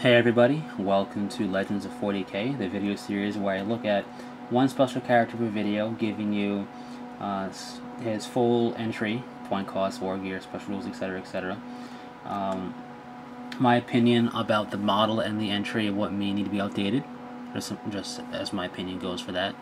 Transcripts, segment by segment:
Hey everybody, welcome to Legends of 40k, the video series where I look at one special character per video, giving you uh, his full entry, point cost, war gear, special rules, etc., etc. Um, my opinion about the model and the entry and what may need to be updated, just, just as my opinion goes for that.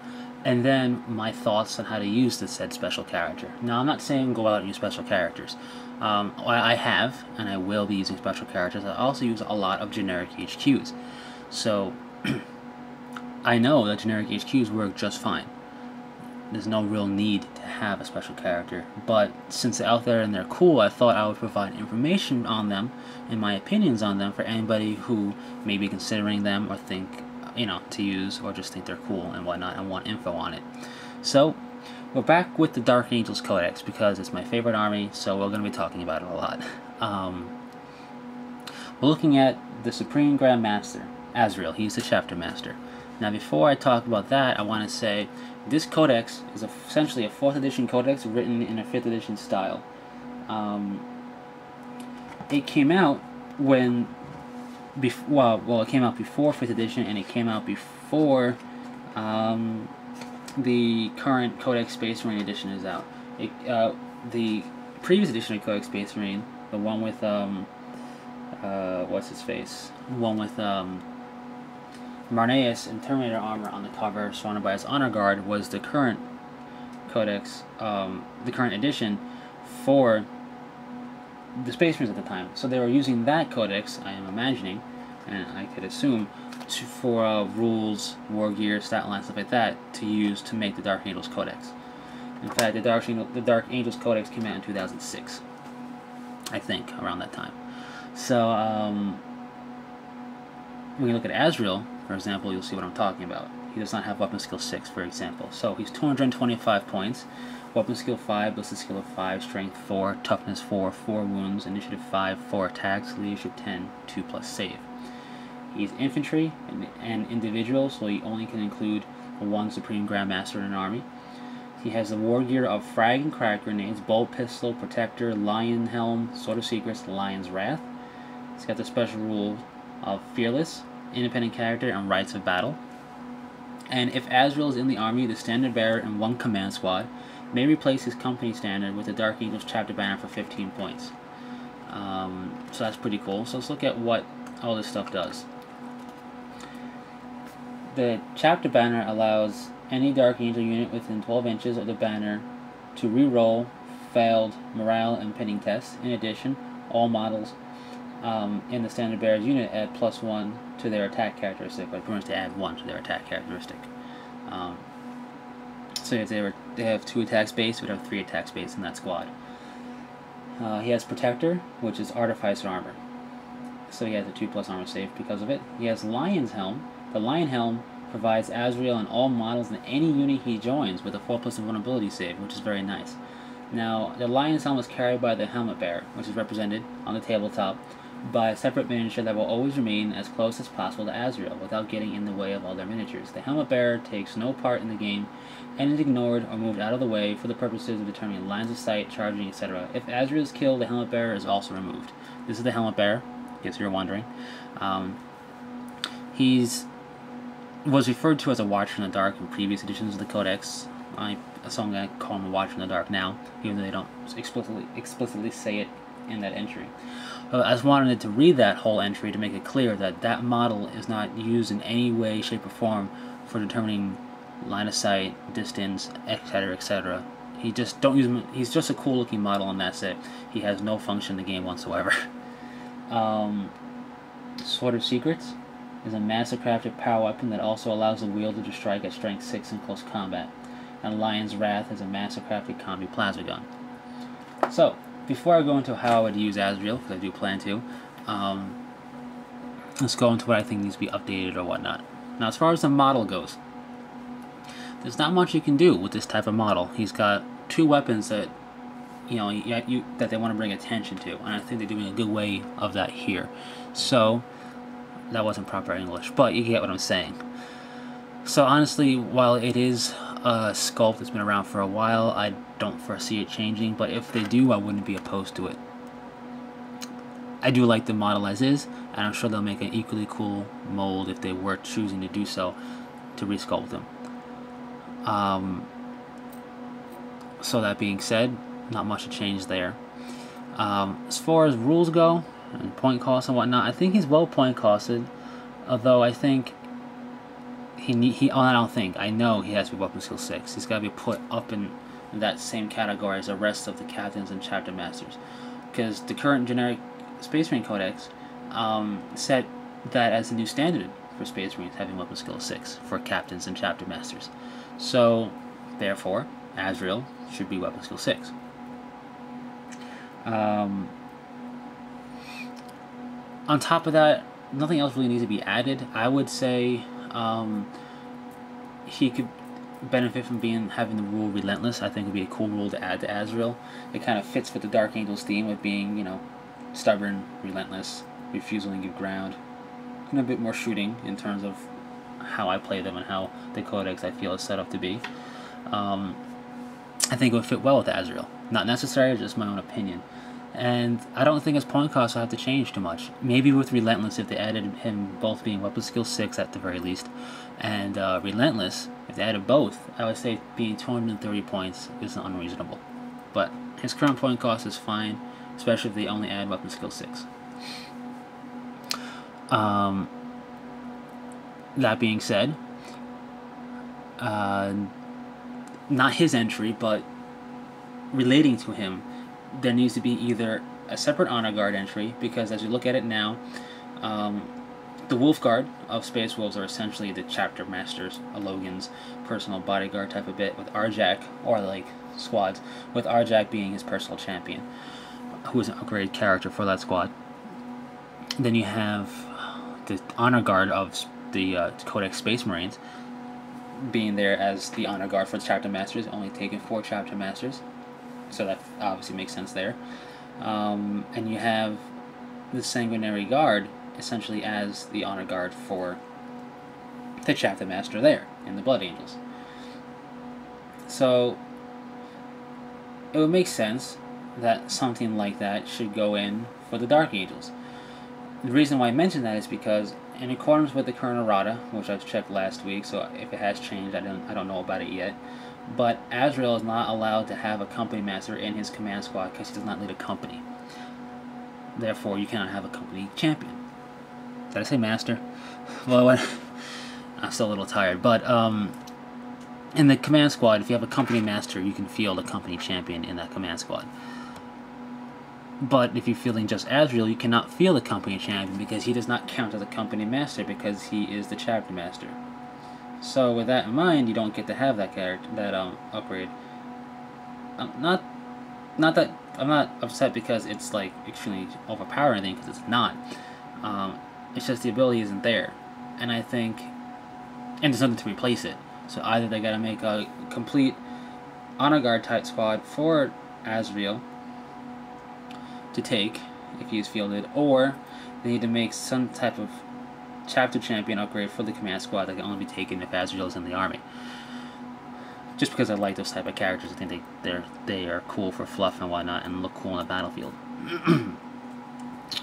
And then my thoughts on how to use the said special character. Now, I'm not saying go out and use special characters. Um, I have, and I will be using special characters. I also use a lot of generic HQs. So, I know that generic HQs work just fine. There's no real need to have a special character. But since they're out there and they're cool, I thought I would provide information on them and my opinions on them for anybody who may be considering them or think, you know, to use or just think they're cool and whatnot and want info on it. So, we're back with the Dark Angels Codex because it's my favorite army, so we're going to be talking about it a lot. Um, we're looking at the Supreme Grand Master, Azrael. He's the Chapter Master. Now, before I talk about that, I want to say this codex is essentially a 4th edition codex written in a 5th edition style. Um, it came out when, well, well, it came out before 5th edition, and it came out before um, the current Codex Space Marine edition is out. It, uh, the previous edition of Codex Space Marine, the one with um, uh, what's his face, one with um, Marneus and Terminator armor on the cover, surrounded by his honor guard, was the current Codex, um, the current edition for the Space Marines at the time. So they were using that Codex, I am imagining, and I could assume, to, for uh, rules, war gear, stat line, stuff like that, to use to make the Dark Angels Codex. In fact, the Dark, Angel, the Dark Angels Codex came out in 2006, I think, around that time. So, um, when you look at Azrael, for example, you'll see what I'm talking about. He does not have weapon skill 6, for example. So he's 225 points, weapon skill 5, ballistic skill of 5, strength 4, toughness 4, 4 wounds, initiative 5, 4 attacks, leadership 10, 2 plus save. He's infantry and, and individual, so he only can include one Supreme Grandmaster in an army. He has the war gear of frag and crack grenades, bolt pistol, protector, lion helm, sword of secrets, lion's wrath. He's got the special rule of fearless, independent character, and rites of battle. And if Azrael is in the army, the standard bearer in one command squad may replace his company standard with the Dark Angels chapter banner for 15 points. Um, so that's pretty cool. So let's look at what all this stuff does. The chapter banner allows any Dark Angel unit within 12 inches of the banner to re-roll failed morale and pinning tests. In addition, all models um, in the standard bearer's unit add plus one to their attack characteristic, but pretty much they add one to their attack characteristic. Um, so if they were they have two attack space, we'd have three attack space in that squad. Uh, he has Protector, which is Artificer armor. So he has a 2 plus armor save because of it. He has Lion's Helm, the Lion Helm provides Azrael and all models in any unit he joins with a 4 plus invulnerability save, which is very nice. Now, the Lion's Helm is carried by the Helmet Bearer, which is represented on the tabletop by a separate miniature that will always remain as close as possible to Azrael without getting in the way of other miniatures. The Helmet Bearer takes no part in the game and is ignored or moved out of the way for the purposes of determining lines of sight, charging, etc. If Azrael is killed, the Helmet Bearer is also removed. This is the Helmet Bearer, case you're wondering. Um, he's was referred to as a Watcher in the Dark in previous editions of the Codex. I some guy call him a Watcher in the Dark now, even though they don't explicitly explicitly say it in that entry. I just wanted to read that whole entry to make it clear that that model is not used in any way, shape, or form for determining line of sight, distance, etc., etc. He just don't use him. He's just a cool looking model, and that's it. He has no function in the game whatsoever. um, Sword of Secrets is a master crafted power weapon that also allows the wielder to strike at strength 6 in close combat. And Lion's Wrath is a master crafted combi plasma gun. So, before I go into how I would use Azrael, because I do plan to, um, let's go into what I think needs to be updated or whatnot. Now, as far as the model goes, there's not much you can do with this type of model. He's got two weapons that you know you, you, that they want to bring attention to, and I think they're doing a good way of that here. So that wasn't proper English, but you get what I'm saying. So honestly, while it is a sculpt that's been around for a while, I don't foresee it changing, but if they do, I wouldn't be opposed to it. I do like the model as is, and I'm sure they'll make an equally cool mold if they were choosing to do so to resculpt them. Um, so that being said, not much to change there. Um, as far as rules go, and point costs and whatnot, I think he's well point costed, although I think he he, oh, I don't think, I know he has to be weapon skill 6. He's got to be put up in that same category as the rest of the captains and chapter masters. Because the current generic Space Marine Codex um, set that as the new standard for Space Marines, having weapon skill 6 for captains and chapter masters. So, therefore, Azrael should be weapon skill 6. Um, on top of that, nothing else really needs to be added. I would say um, he could benefit from being having the rule relentless. I think would be a cool rule to add to Azrael. It kind of fits with the Dark Angel's theme of being, you know, stubborn, relentless, refusing to give ground, and a bit more shooting in terms of how I play them and how the codex I feel is set up to be. Um, I think it would fit well with Azrael. Not necessary, just my own opinion. And I don't think his point cost will have to change too much. Maybe with Relentless, if they added him both being weapon skill 6 at the very least, and uh, Relentless, if they added both, I would say being 230 points isn't unreasonable. But his current point cost is fine, especially if they only add weapon skill 6. Um, that being said, uh, not his entry, but relating to him, there needs to be either a separate honor guard entry because as you look at it now, um, the Wolf Guard of Space Wolves are essentially the chapter masters, a Logan's personal bodyguard type of bit with Arjac or like squads, with Arjac being his personal champion, who is an upgraded character for that squad. Then you have the honor guard of the uh, Codex Space Marines being there as the honor guard for the chapter masters, only taking four chapter masters so that obviously makes sense there. Um, and you have the Sanguinary Guard essentially as the honor guard for the chapter master there in the Blood Angels. So it would make sense that something like that should go in for the Dark Angels. The reason why I mention that is because in accordance with the current errata, which I've checked last week, so if it has changed, I don't I don't know about it yet but Azrael is not allowed to have a company master in his command squad because he does not lead a company. Therefore, you cannot have a company champion. Did I say master? Well, I'm still a little tired, but um, in the command squad, if you have a company master, you can field a company champion in that command squad. But if you're fielding just Azrael, you cannot field a company champion because he does not count as a company master because he is the chapter master. So with that in mind, you don't get to have that character, that um upgrade. Um, not, not that I'm not upset because it's like extremely overpowering thing because it's not. Um, it's just the ability isn't there, and I think, and there's nothing to replace it. So either they gotta make a complete honor guard type squad for Azrael to take if he's fielded, or they need to make some type of chapter champion upgrade for the command squad that can only be taken if Azrael is in the army. Just because I like those type of characters, I think they they're they are cool for fluff and whatnot and look cool on the battlefield.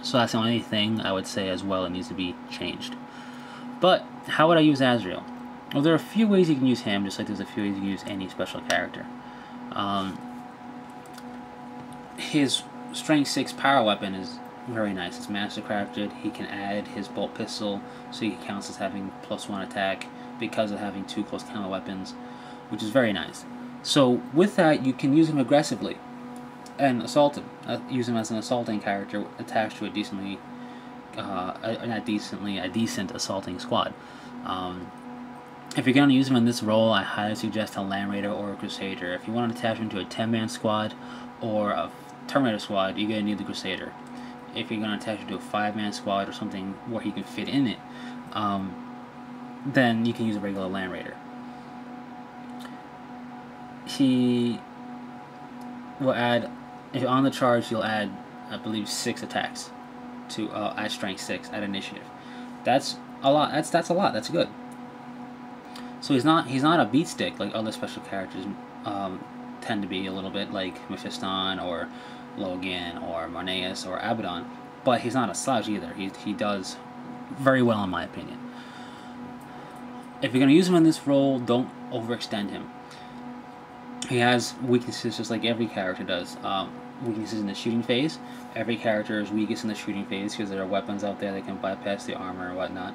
so that's the only thing I would say as well it needs to be changed. But how would I use Azrael? Well, there are a few ways you can use him, just like there's a few ways you can use any special character. Um, his strength 6 power weapon is very nice. It's mastercrafted. He can add his bolt pistol so he counts as having plus one attack because of having two close counter weapons, which is very nice. So with that, you can use him aggressively and assault him. Uh, use him as an assaulting character attached to a decently, uh, a, not decently, a decent assaulting squad. Um, if you're going to use him in this role, I highly suggest a Land Raider or a Crusader. If you want to attach him to a 10-man squad or a Terminator squad, you're going to need the Crusader if you're going to attach it to a five-man squad or something where he can fit in it, um, then you can use a regular Land Raider. He will add, if on the charge, you'll add, I believe, six attacks to uh, at strength six at initiative. That's a lot. That's that's a lot. That's good. So he's not he's not a beat stick like other special characters um, tend to be a little bit like Mephiston or Logan or Marneus or Abaddon. but he's not a slouch either. He, he does very well in my opinion. If you're going to use him in this role, don't overextend him. He has weaknesses just like every character does. Um, weaknesses in the shooting phase. Every character is weakest in the shooting phase because there are weapons out there that can bypass the armor and whatnot.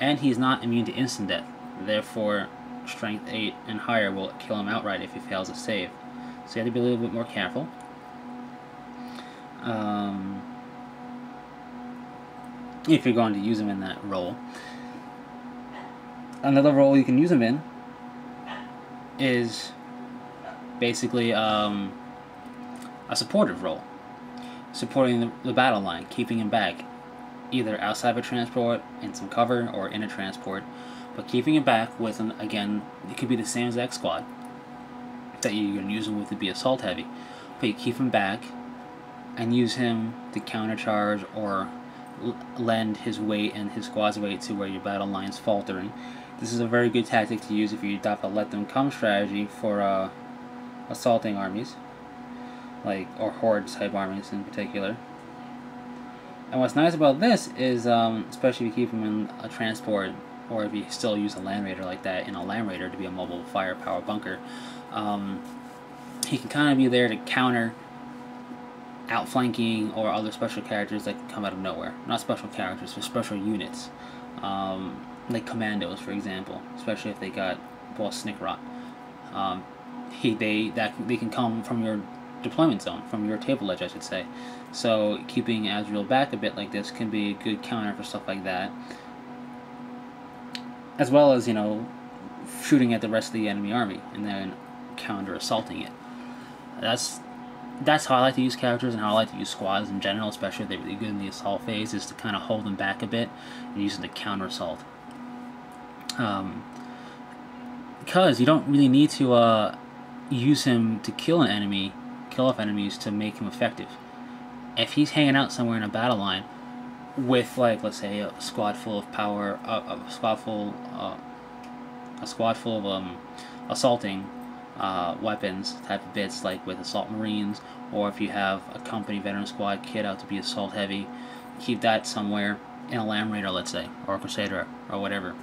And he's not immune to instant death. Therefore, strength 8 and higher will kill him outright if he fails a save. So you have to be a little bit more careful. Um, if you're going to use them in that role. Another role you can use them in is basically um, a supportive role, supporting the, the, battle line, keeping him back, either outside of a transport, in some cover, or in a transport, but keeping him back with, an, again, it could be the same exact squad that you're to use him with to be assault heavy, but you keep him back and use him to countercharge or lend his weight and his squad's weight to where your battle line's faltering. This is a very good tactic to use if you adopt a let them come strategy for uh, assaulting armies, like or horde type armies in particular. And what's nice about this is, um, especially if you keep them in a transport, or if you still use a land raider like that in a land raider to be a mobile firepower bunker, um, he can kind of be there to counter outflanking or other special characters that come out of nowhere. Not special characters, but special units. Um, like commandos, for example, especially if they got boss Snikrot. Um, he they that they can come from your deployment zone, from your table edge, I should say. So keeping Azrael back a bit like this can be a good counter for stuff like that. As well as, you know, shooting at the rest of the enemy army and then counter assaulting it. That's that's how I like to use characters and how I like to use squads in general, especially if they're really good in the assault phase, is to kind of hold them back a bit and use them to counter assault. Um, because you don't really need to uh, use him to kill an enemy, kill off enemies to make him effective. If he's hanging out somewhere in a battle line with, like, let's say, a squad full of power, a squad full, uh, a squad full of um, assaulting uh, weapons type of bits, like with assault marines, or if you have a company veteran squad kit out to be assault heavy, keep that somewhere in a Land Raider, let's say, or a Crusader, or whatever.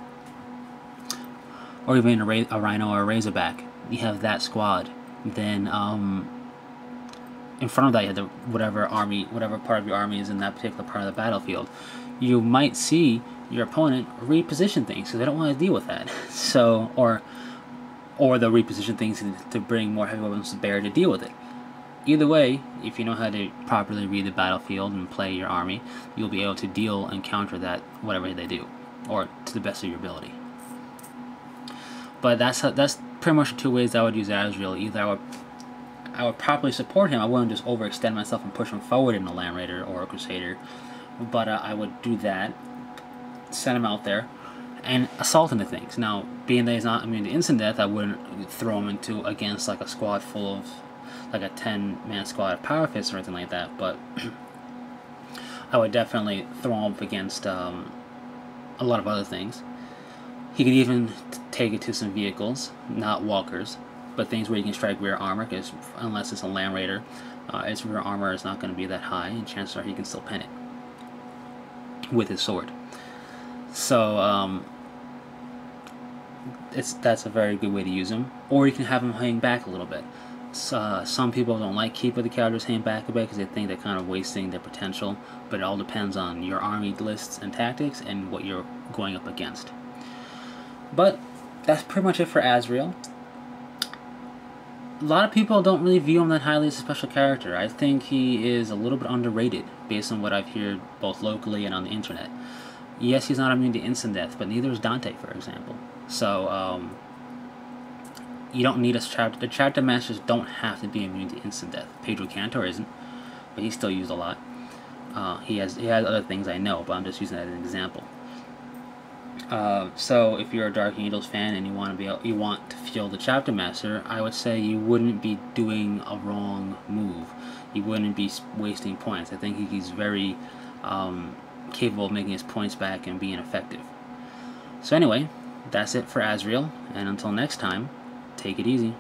Or even a, a Rhino or a Razorback you have that squad, then um, in front of that you have the whatever army, whatever part of your army is in that particular part of the battlefield. You might see your opponent reposition things because they don't want to deal with that. So, or or they'll reposition things to bring more heavy weapons to bear to deal with it. Either way, if you know how to properly read the battlefield and play your army, you'll be able to deal and counter that whatever they do, or to the best of your ability. But that's how, that's pretty much the two ways I would use Azrael. Either I would I would properly support him. I wouldn't just overextend myself and push him forward in a Land Raider or a Crusader, but uh, I would do that, send him out there, and assault into things. Now, being that he's not immune to instant death, I wouldn't throw him into against like a squad full of like a 10 man squad of power fists or anything like that, but I would definitely throw him up against um, a lot of other things. He could even take it to some vehicles, not walkers, but things where you can strike rear armor, because unless it's a Land Raider, uh, its rear armor is not going to be that high, and chances are he can still pen it with his sword. So, um, it's that's a very good way to use him. Or you can have him hang back a little bit. Uh, some people don't like keeping the characters hang back a bit because they think they're kind of wasting their potential, but it all depends on your army lists and tactics and what you're going up against. But that's pretty much it for Azrael. A lot of people don't really view him that highly as a special character. I think he is a little bit underrated based on what I've heard both locally and on the internet. Yes, he's not immune to instant death, but neither is Dante, for example. So, um, you don't need a chapter. The chapter masters don't have to be immune to instant death. Pedro Cantor isn't, but he's still used a lot. Uh, he has he has other things I know, but I'm just using that as an example. Uh, so if you're a Dark Angels fan and you want to be you want to feel the chapter master, I would say you wouldn't be doing a wrong move. You wouldn't be wasting points. I think he's very um, capable of making his points back and being effective. So anyway, that's it for Azrael, and until next time, take it easy.